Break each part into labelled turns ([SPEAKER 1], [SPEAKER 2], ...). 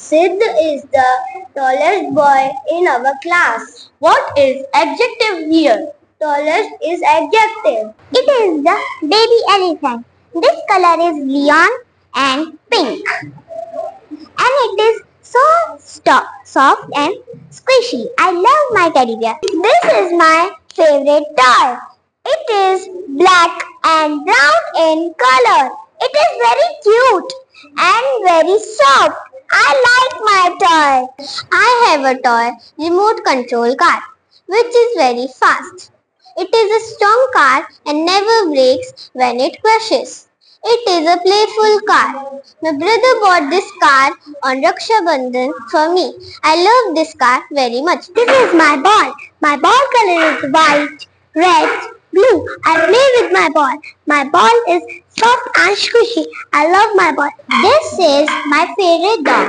[SPEAKER 1] Sid is the tallest boy in our class.
[SPEAKER 2] What is adjective here?
[SPEAKER 1] Tallest is adjective.
[SPEAKER 3] It is the baby elephant. This color is leon and pink. And it is so soft and squishy. I love my teddy bear. This is my favorite toy. It is black and brown in color. It is very cute and very soft. I like my toy.
[SPEAKER 2] I have a toy remote control car which is very fast. It is a strong car and never breaks when it crashes. It is a playful car. My brother bought this car on Raksha Bandhan for me. I love this car very much.
[SPEAKER 3] This is my ball. My ball color is white, red, blue. I play with my ball. My ball is soft and squishy. I love my ball. This is my favorite dog.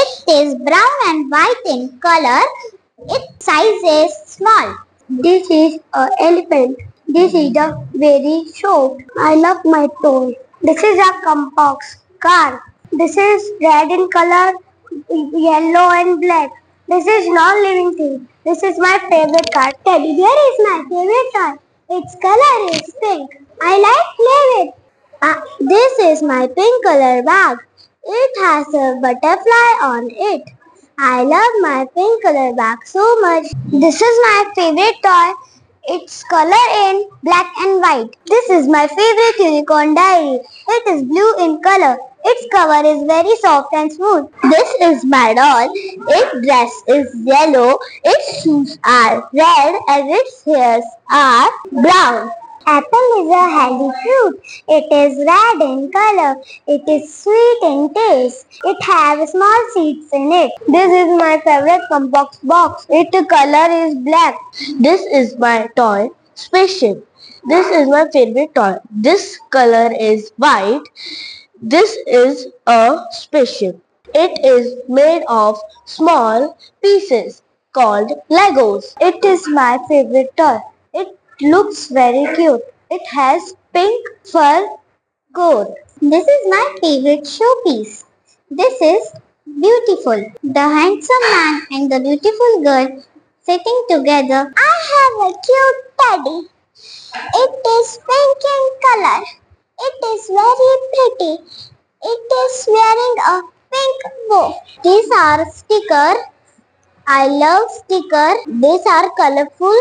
[SPEAKER 3] It is brown and white in color. Its size is small.
[SPEAKER 1] This is a elephant. This is the very short. I love my toy. This is a compass car. This is red in color, yellow and black. This is non-living thing. This is my favorite car. Teddy bear is my favorite toy. Its color is pink. I like play with. Uh, this is my pink color bag. It has a butterfly on it. I love my pink color bag so much. This is my favorite toy. Its color in black and white. This is my favorite unicorn diary. It is blue in color. Its cover is very soft and smooth.
[SPEAKER 2] This is my doll. Its dress is yellow, its shoes are red and its hairs are brown.
[SPEAKER 3] Apple is a healthy fruit. It is red in color. It is sweet in taste. It has small seeds in it.
[SPEAKER 1] This is my favorite compass box. Its color is black.
[SPEAKER 2] This is my toy spaceship. This is my favorite toy. This color is white. This is a spaceship. It is made of small pieces called Legos.
[SPEAKER 1] It is my favorite toy. Looks very cute. It has pink fur coat.
[SPEAKER 3] This is my favorite showpiece. This is beautiful. The handsome man and the beautiful girl sitting together. I have a cute teddy. It is pink in color. It is very pretty. It is wearing a pink bow. These are stickers. I love stickers. These are colorful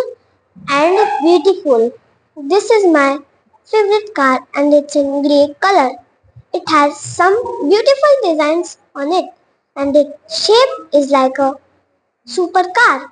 [SPEAKER 3] and beautiful. This is my favorite car and it's in grey color. It has some beautiful designs on it and its shape is like a supercar.